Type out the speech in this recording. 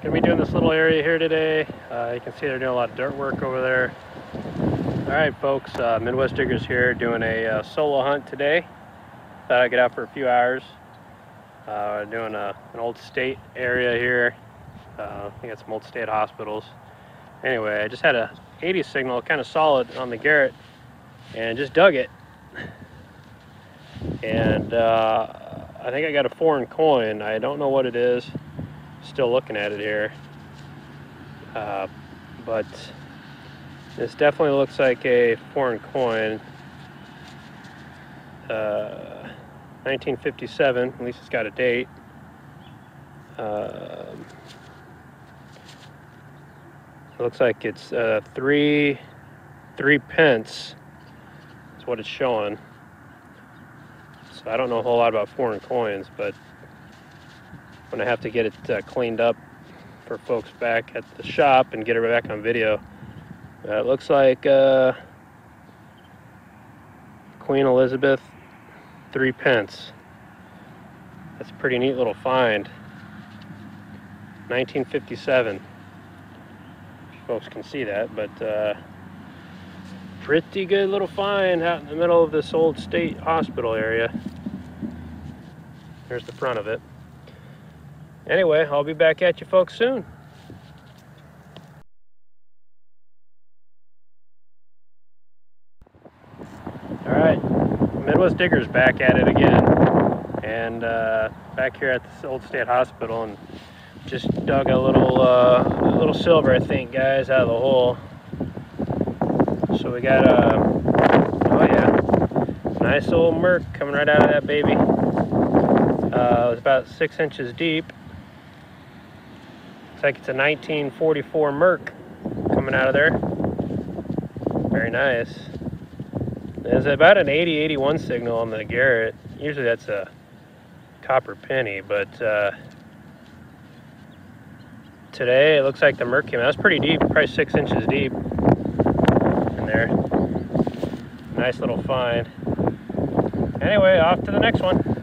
Gonna be doing this little area here today. Uh, you can see they're doing a lot of dirt work over there. All right, folks, uh, Midwest Diggers here doing a uh, solo hunt today. Thought I'd get out for a few hours. Uh, doing a, an old state area here. Uh, I think it's some old state hospitals. Anyway, I just had a 80 signal, kind of solid on the Garrett, and just dug it. And uh, I think I got a foreign coin. I don't know what it is. Still looking at it here. Uh, but this definitely looks like a foreign coin. Uh, 1957, at least it's got a date. It looks like it's uh, three, three pence. That's what it's showing. So I don't know a whole lot about foreign coins, but I'm gonna have to get it uh, cleaned up for folks back at the shop and get it back on video. Uh, it looks like uh, Queen Elizabeth, three pence. That's a pretty neat little find. 1957. Folks can see that, but uh, pretty good little find out in the middle of this old state hospital area. There's the front of it. Anyway, I'll be back at you folks soon. All right, Midwest Diggers back at it again. And uh, back here at this old state hospital and just dug a little, uh, a little silver, I think, guys, out of the hole. So we got a, oh yeah, nice old Merc coming right out of that baby. Uh, it was about six inches deep. Looks like it's a 1944 Merc coming out of there. Very nice. There's about an 80-81 signal on the Garrett. Usually that's a copper penny, but uh, today it looks like the Merc came out. That's pretty deep, probably six inches deep in there. Nice little find. Anyway, off to the next one.